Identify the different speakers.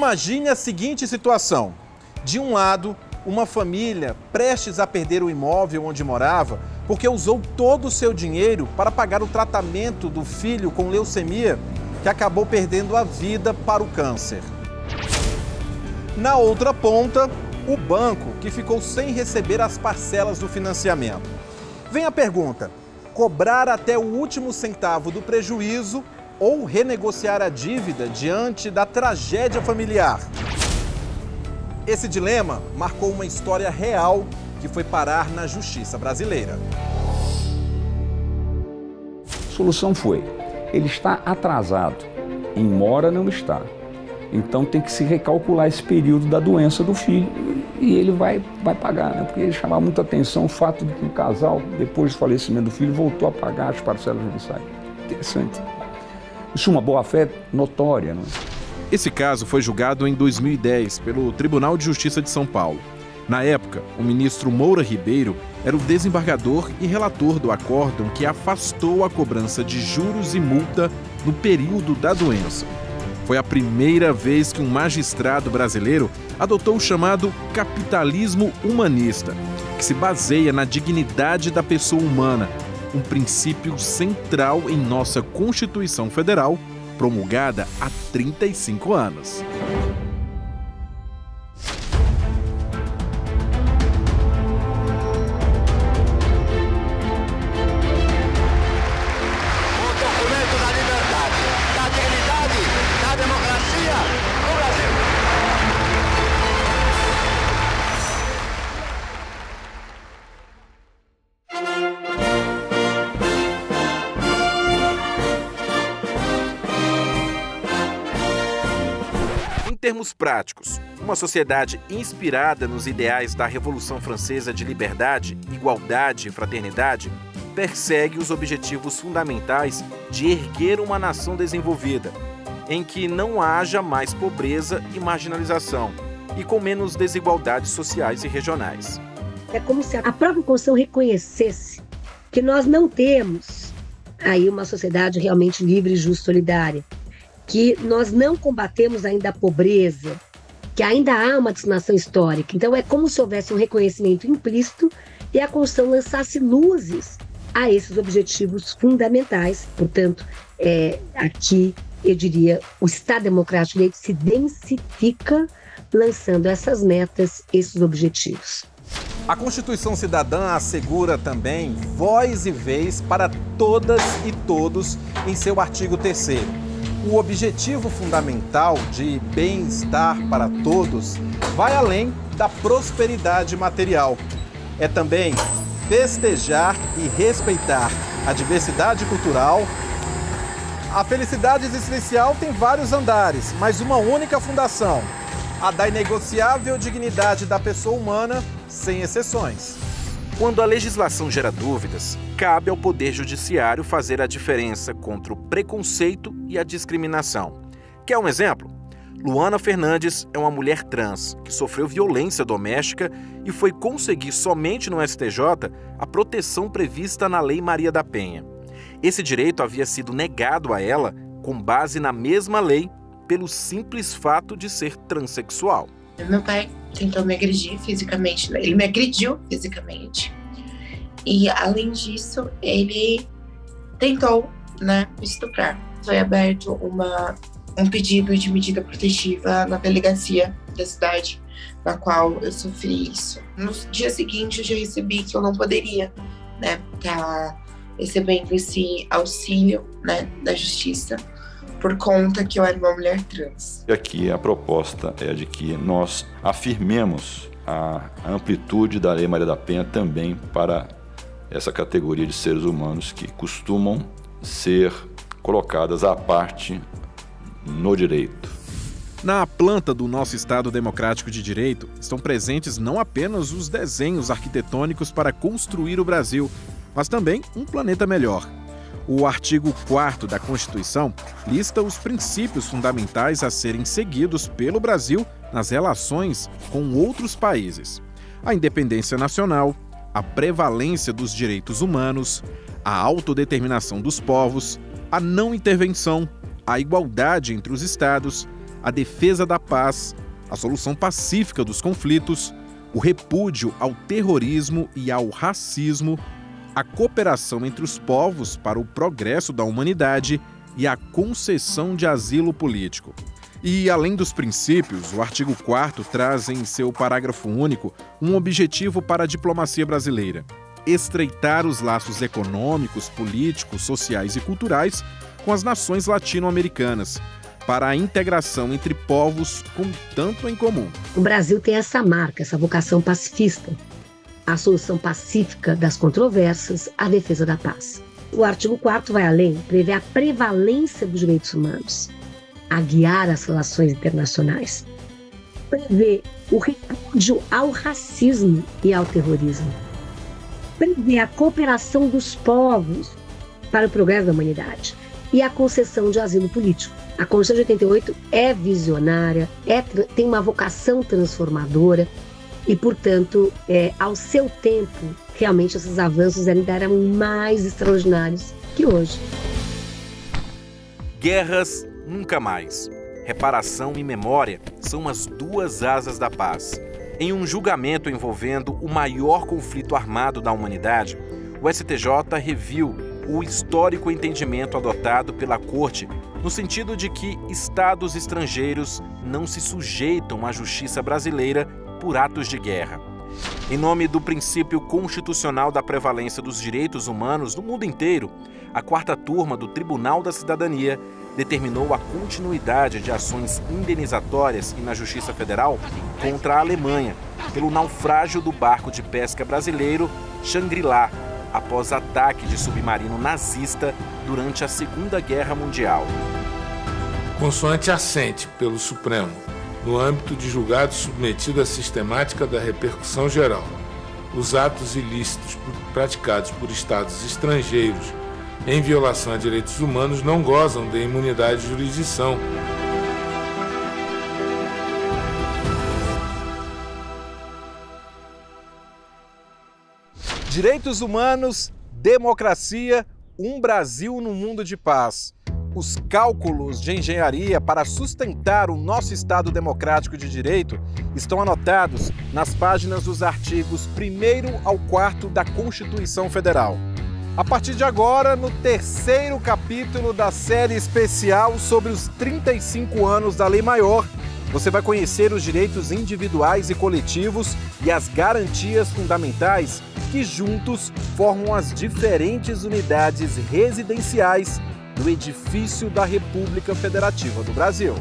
Speaker 1: Imagine a seguinte situação: de um lado, uma família prestes a perder o imóvel onde morava porque usou todo o seu dinheiro para pagar o tratamento do filho com leucemia que acabou perdendo a vida para o câncer. Na outra ponta, o banco que ficou sem receber as parcelas do financiamento. Vem a pergunta: cobrar até o último centavo do prejuízo ou renegociar a dívida diante da tragédia familiar? Esse dilema marcou uma história real que foi parar na justiça brasileira.
Speaker 2: A solução foi: ele está atrasado, em mora não está. Então tem que se recalcular esse período da doença do filho e ele vai, vai pagar, né? Porque ele chamava muita atenção o fato de que o casal, depois do falecimento do filho, voltou a pagar as parcelas judiciais. Interessante. Isso é uma boa-fé notória, não é?
Speaker 1: Esse caso foi julgado em 2010 pelo Tribunal de Justiça de São Paulo. Na época, o ministro Moura Ribeiro era o desembargador e relator do acórdão que afastou a cobrança de juros e multa no período da doença. Foi a primeira vez que um magistrado brasileiro adotou o chamado capitalismo humanista, que se baseia na dignidade da pessoa humana, um princípio central em nossa Constituição Federal promulgada há 35 anos. Termos práticos, uma sociedade inspirada nos ideais da Revolução Francesa de liberdade, igualdade e fraternidade persegue os objetivos fundamentais de erguer uma nação desenvolvida, em que não haja mais pobreza e marginalização, e com menos desigualdades sociais e regionais.
Speaker 3: É como se a própria Constituição reconhecesse que nós não temos aí uma sociedade realmente livre, justa, solidária, que nós não combatemos ainda a pobreza, que ainda há uma destinação histórica. Então é como se houvesse um reconhecimento implícito e a Constituição lançasse luzes a esses objetivos fundamentais. Portanto, é, aqui eu diria o Estado Democrático de se densifica lançando essas metas, esses objetivos.
Speaker 1: A Constituição Cidadã assegura também voz e vez para todas e todos em seu artigo 3 o objetivo fundamental de bem-estar para todos vai além da prosperidade material. É também festejar e respeitar a diversidade cultural. A felicidade existencial tem vários andares, mas uma única fundação: a da inegociável dignidade da pessoa humana, sem exceções. Quando a legislação gera dúvidas, cabe ao Poder Judiciário fazer a diferença contra o preconceito e a discriminação. Quer um exemplo? Luana Fernandes é uma mulher trans que sofreu violência doméstica e foi conseguir somente no STJ a proteção prevista na Lei Maria da Penha. Esse direito havia sido negado a ela com base na mesma lei pelo simples fato de ser transexual.
Speaker 4: Meu pai tentou me agredir fisicamente, ele me agrediu fisicamente. E além disso, ele tentou, né, estuprar. Foi aberto uma, um pedido de medida protetiva na delegacia da cidade na qual eu sofri isso. No dia seguinte, eu já recebi que eu não poderia, né, tá recebendo esse auxílio, né, da justiça por conta que eu era uma mulher trans.
Speaker 5: E aqui a proposta é de que nós afirmemos a amplitude da Lei Maria da Penha também para essa categoria de seres humanos que costumam ser colocadas à parte no direito.
Speaker 1: Na planta do nosso Estado Democrático de Direito estão presentes não apenas os desenhos arquitetônicos para construir o Brasil, mas também um planeta melhor. O artigo 4 da Constituição lista os princípios fundamentais a serem seguidos pelo Brasil nas relações com outros países: a independência nacional, a prevalência dos direitos humanos, a autodeterminação dos povos, a não intervenção, a igualdade entre os Estados, a defesa da paz, a solução pacífica dos conflitos, o repúdio ao terrorismo e ao racismo, a cooperação entre os povos para o progresso da humanidade e a concessão de asilo político. E, além dos princípios, o artigo 4 traz em seu parágrafo único um objetivo para a diplomacia brasileira: estreitar os laços econômicos, políticos, sociais e culturais com as nações latino-americanas, para a integração entre povos com tanto em comum.
Speaker 3: O Brasil tem essa marca, essa vocação pacifista, a solução pacífica das controvérsias, a defesa da paz. O artigo 4 vai além, prevê a prevalência dos direitos humanos, a guiar as relações internacionais. Prevê o repúdio ao racismo e ao terrorismo. Prevê a cooperação dos povos para o progresso da humanidade e a concessão de asilo político. A Constituição de 88 é visionária, é, tem uma vocação transformadora e, portanto, é, ao seu tempo, realmente esses avanços ainda eram mais extraordinários que hoje.
Speaker 1: Guerras nunca mais. Reparação e memória são as duas asas da paz. Em um julgamento envolvendo o maior conflito armado da humanidade, o STJ reviu o histórico entendimento adotado pela Corte no sentido de que estados estrangeiros não se sujeitam à justiça brasileira por atos de guerra. Em nome do princípio constitucional da prevalência dos direitos humanos no mundo inteiro, a quarta turma do Tribunal da Cidadania determinou a continuidade de ações indenizatórias e na Justiça Federal contra a Alemanha pelo naufrágio do barco de pesca brasileiro Shangri-La, após ataque de submarino nazista durante a Segunda Guerra Mundial.
Speaker 6: Consoante assente pelo Supremo, no âmbito de julgado submetido à sistemática da repercussão geral, os atos ilícitos praticados por estados estrangeiros em violação a direitos humanos não gozam de imunidade de jurisdição.
Speaker 1: Direitos humanos, democracia, um Brasil no mundo de paz. Os cálculos de engenharia para sustentar o nosso Estado democrático de direito estão anotados nas páginas dos artigos 1 ao 4 da Constituição Federal. A partir de agora, no terceiro capítulo da série especial sobre os 35 anos da Lei Maior, você vai conhecer os direitos individuais e coletivos e as garantias fundamentais que juntos formam as diferentes unidades residenciais do edifício da República Federativa do Brasil.